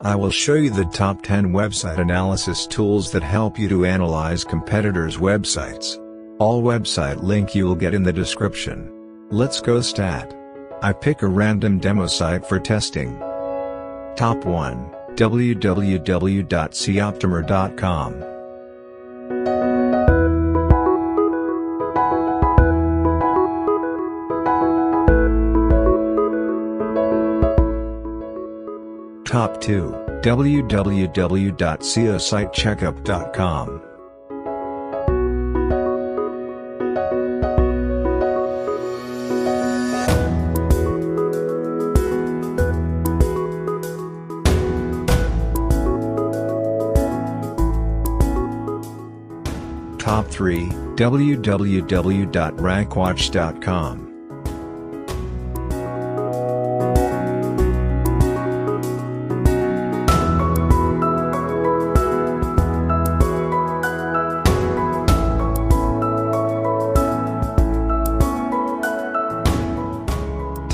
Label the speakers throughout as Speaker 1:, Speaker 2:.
Speaker 1: I will show you the top 10 website analysis tools that help you to analyze competitors' websites. All website link you will get in the description. Let's go stat. I pick a random demo site for testing. Top 1, www.seoptimer.com. Top 2, www.seositecheckup.com. Top 3, www.rankwatch.com.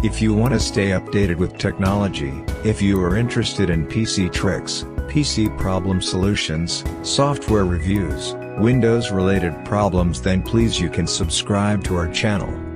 Speaker 1: If you want to stay updated with technology, if you are interested in PC tricks, PC problem solutions, software reviews, Windows related problems then please you can subscribe to our channel.